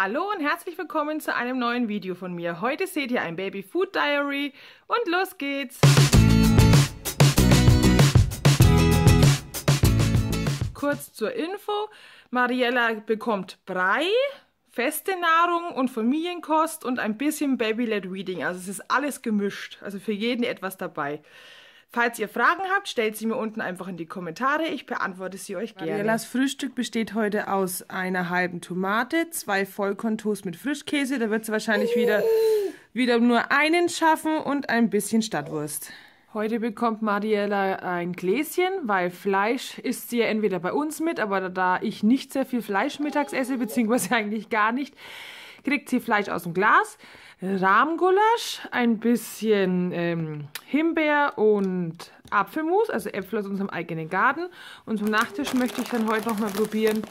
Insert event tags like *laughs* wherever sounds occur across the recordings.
Hallo und herzlich willkommen zu einem neuen Video von mir. Heute seht ihr ein Baby Food Diary und los geht's! Kurz zur Info, Mariella bekommt Brei, feste Nahrung und Familienkost und ein bisschen Baby-led Reading. Also es ist alles gemischt, also für jeden etwas dabei. Falls ihr Fragen habt, stellt sie mir unten einfach in die Kommentare. Ich beantworte sie euch gerne. Mariellas Frühstück besteht heute aus einer halben Tomate, zwei Vollkorntoast mit Frischkäse. Da wird sie wahrscheinlich wieder, wieder nur einen schaffen und ein bisschen Stadtwurst. Heute bekommt Mariella ein Gläschen, weil Fleisch isst sie ja entweder bei uns mit, aber da ich nicht sehr viel Fleisch mittags esse, beziehungsweise *laughs* eigentlich gar nicht, kriegt sie Fleisch aus dem Glas. Rahmgulasch, ein bisschen ähm, Himbeer und Apfelmus, also Äpfel aus unserem eigenen Garten. Und zum Nachtisch möchte ich dann heute noch mal probieren,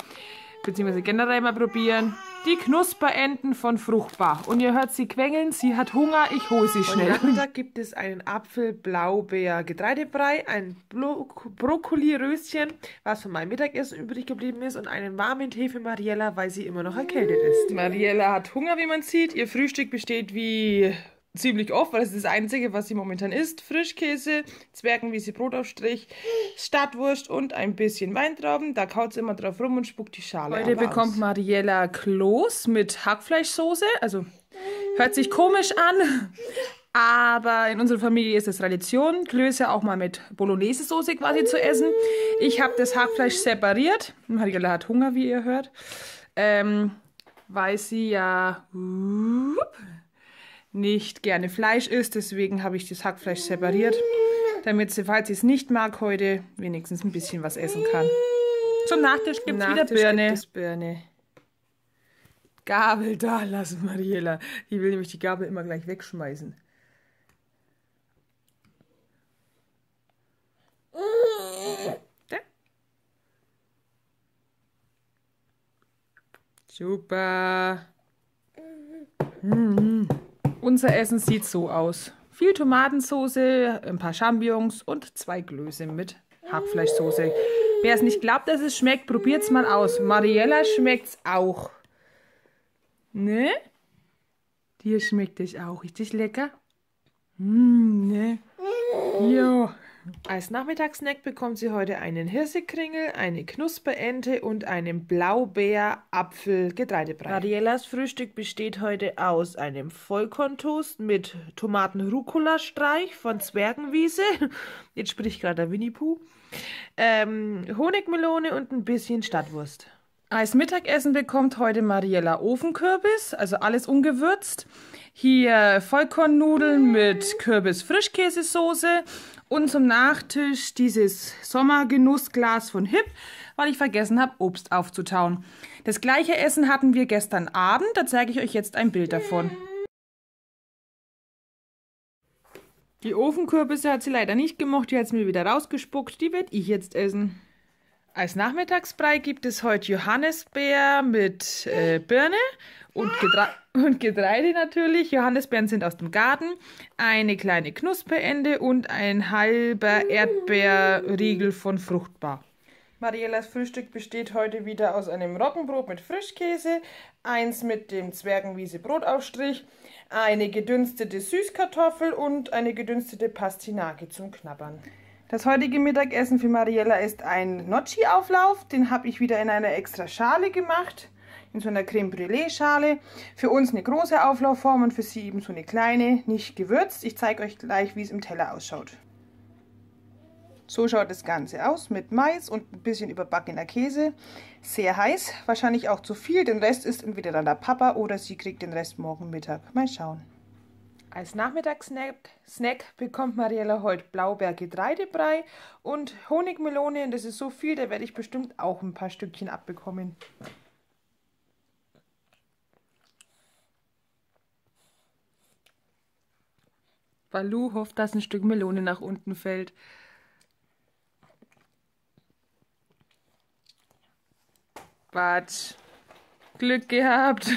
beziehungsweise generell mal probieren, die Knusperenten von Fruchtbar. Und ihr hört sie quengeln, sie hat Hunger, ich hole sie schnell. Heute *laughs* Nachmittag gibt es einen Apfel-Blaubeer-Getreidebrei, ein Bro Brokkoli-Röschen, was von meinem Mittagessen übrig geblieben ist, und einen warmen Tee für Mariella, weil sie immer noch erkältet ist. Mariella hat Hunger, wie man sieht. Ihr Frühstück besteht wie ziemlich oft, weil das ist das Einzige, was sie momentan isst. Frischkäse, Zwergenwiese Brotaufstrich, Stadtwurst und ein bisschen Weintrauben. Da kaut sie immer drauf rum und spuckt die Schale Heute bekommt aus. Mariella Kloß mit Hackfleischsoße. Also hört sich komisch an, aber in unserer Familie ist es Tradition, Klöße auch mal mit Bolognese-Soße quasi zu essen. Ich habe das Hackfleisch separiert. Mariella hat Hunger, wie ihr hört. Ähm, weil sie ja... Nicht gerne Fleisch isst. Deswegen habe ich das Hackfleisch separiert, damit sie, falls sie es nicht mag, heute wenigstens ein bisschen was essen kann. Zum Nachtisch gibt es wieder Birne. Gibt es Birne. Gabel da *laughs* lassen, Mariela. Die will nämlich die Gabel immer gleich wegschmeißen. Super. Mm. Unser Essen sieht so aus. Viel Tomatensauce, ein paar Champignons und zwei Glöße mit Hackfleischsoße. Wer es nicht glaubt, dass es schmeckt, probiert es mal aus. Mariella schmeckt es auch. Ne? Dir schmeckt es auch richtig lecker? Mm, ne? Ja. Als Nachmittagssnack bekommt sie heute einen Hirsekringel, eine Knusperente und einen Blaubeer-Apfel-Getreidebrei. Mariellas Frühstück besteht heute aus einem Vollkorntoast mit Tomaten-Rucola-Streich von Zwergenwiese. Jetzt spricht gerade der Winnie Pooh. Ähm, Honigmelone und ein bisschen Stadtwurst. Als Mittagessen bekommt heute Mariella Ofenkürbis, also alles ungewürzt. Hier Vollkornnudeln mit Kürbis-Frischkäsesoße und zum Nachtisch dieses Sommergenussglas von Hip, weil ich vergessen habe, Obst aufzutauen. Das gleiche Essen hatten wir gestern Abend, da zeige ich euch jetzt ein Bild davon. Die Ofenkürbisse hat sie leider nicht gemocht, die hat es mir wieder rausgespuckt, die werde ich jetzt essen. Als Nachmittagsbrei gibt es heute Johannisbeer mit äh, Birne und, Gedre *laughs* und, Getreide natürlich. Johannisbeeren sind aus dem Garten, eine kleine Knusperende und ein halber Erdbeerriegel von Fruchtbar. Mariellas Frühstück besteht heute wieder aus einem Roggenbrot mit Frischkäse, eins mit dem Zwergenwiese Brotaufstrich, eine gedünstete Süßkartoffel und eine gedünstete Pastinake zum Knabbern. Das heutige Mittagessen für Mariella ist ein Gnocchi-Auflauf. Den habe ich wieder in einer extra Schale gemacht, in so einer Creme Brûlée Schale. Für uns eine große Auflaufform und für sie eben so eine kleine, nicht gewürzt. Ich zeige euch gleich, wie es im Teller ausschaut. So schaut das Ganze aus mit Mais und ein bisschen überbackener Käse. Sehr heiß, wahrscheinlich auch zu viel. Den Rest ist entweder dann der Papa oder sie kriegt den Rest morgen Mittag. Mal schauen. Als Nachmittagssnack Snack bekommt Mariella heute Blaubeer-Getreidebrei und Honigmelone. Das ist so viel, da werde ich bestimmt auch ein paar Stückchen abbekommen. Balu hofft, dass ein Stück Melone nach unten fällt. Quatsch. Glück gehabt.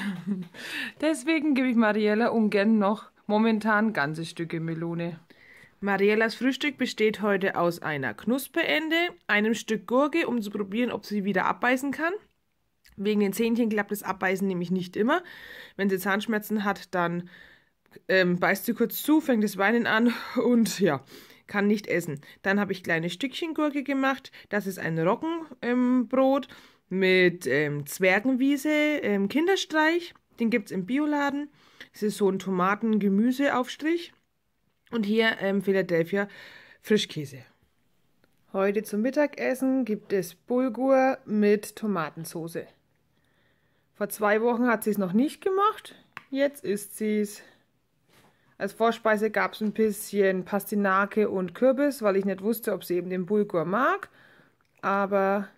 *laughs* Deswegen gebe ich Mariella ungern noch momentan ganze Stücke Melone. Mariellas Frühstück besteht heute aus einer Knusperende, einem Stück Gurke, um zu probieren, ob sie wieder abbeißen kann, Wegen den Zähnchen klappt das Abbeißen nämlich nicht immer. Wenn sie Zahnschmerzen hat, dann ähm, beißt sie kurz zu, fängt das Weinen an *laughs* und ja, kann nicht essen. Dann habe ich kleine Stückchen Gurke gemacht. Das ist ein Roggenbrot ähm, mit ähm, Zwergenwiese, ähm, Kinderstreich. Den gibt es im Bioladen. Das ist so ein Tomaten-Gemüseaufstrich. Und hier ähm, Philadelphia Frischkäse. Heute zum Mittagessen gibt es Bulgur mit Tomatensauce. Vor zwei Wochen hat sie es noch nicht gemacht. Jetzt isst sie es. Als Vorspeise gab es ein bisschen Pastinake und Kürbis, weil ich nicht wusste, ob sie eben den Bulgur mag. Aber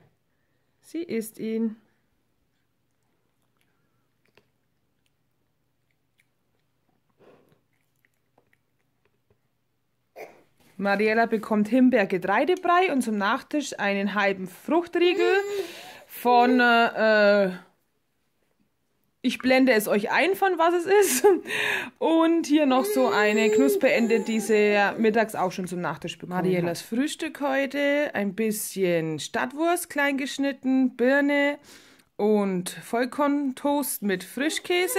sie isst ihn. Mariella bekommt Himbeer-Getreidebrei und zum Nachtisch einen halben Fruchtriegel von äh, ich blende es euch ein, von was es ist. Und hier noch so eine Knusperende, die sie mittags auch schon zum Nachtisch bekommen Mariellas Frühstück heute. Ein bisschen Stadtwurst klein geschnitten, Birne, und Vollkorntoast mit Frischkäse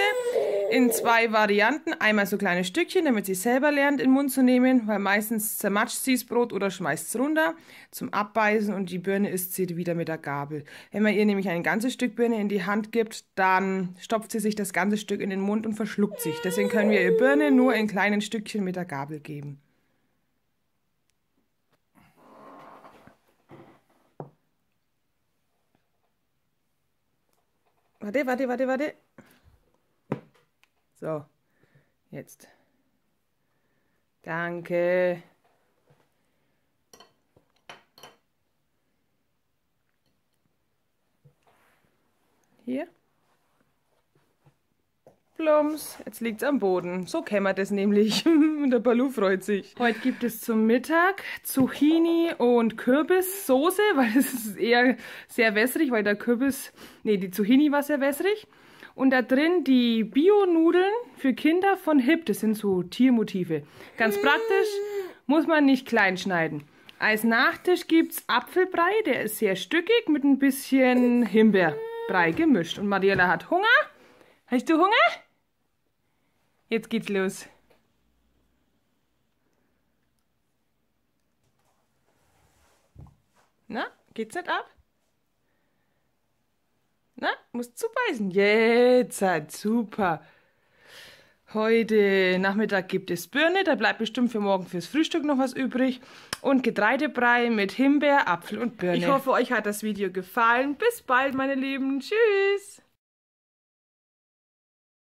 in zwei Varianten. Einmal so kleine Stückchen, damit sie selber lernt, in den Mund zu nehmen, weil meistens zermatscht sie das Brot oder schmeißt es runter zum Abbeißen und die Birne isst sie wieder mit der Gabel. Wenn man ihr nämlich ein ganzes Stück Birne in die Hand gibt, dann stopft sie sich das ganze Stück in den Mund und verschluckt sich. Deswegen können wir ihr Birne nur in kleinen Stückchen mit der Gabel geben. Warte, warte, warte, warte. So, jetzt. Danke. Hier. Plums, jetzt liegt's am Boden. So kämmert es nämlich. *laughs* der Balu freut sich. Heute gibt es zum Mittag Zucchini und Kürbissoße, weil es ist eher sehr wässrig, weil der Kürbis, nee, die Zucchini war sehr wässrig. Und da drin die Bio-Nudeln für Kinder von Hip, das sind so Tiermotive. Ganz praktisch, muss man nicht klein schneiden. Als Nachtisch gibt's Apfelbrei, der ist sehr stückig mit ein bisschen Himbeerbrei gemischt. Und Mariella hat Hunger. Hast du Hunger? Jetzt geht's los. Na, geht's nicht ab? Na, musst zubeißen. Jetzt super. Heute Nachmittag gibt es Birne, da bleibt bestimmt für morgen fürs Frühstück noch was übrig. Und Getreidebrei mit Himbeer, Apfel und Birne. Ich hoffe, euch hat das Video gefallen. Bis bald, meine Lieben. Tschüss.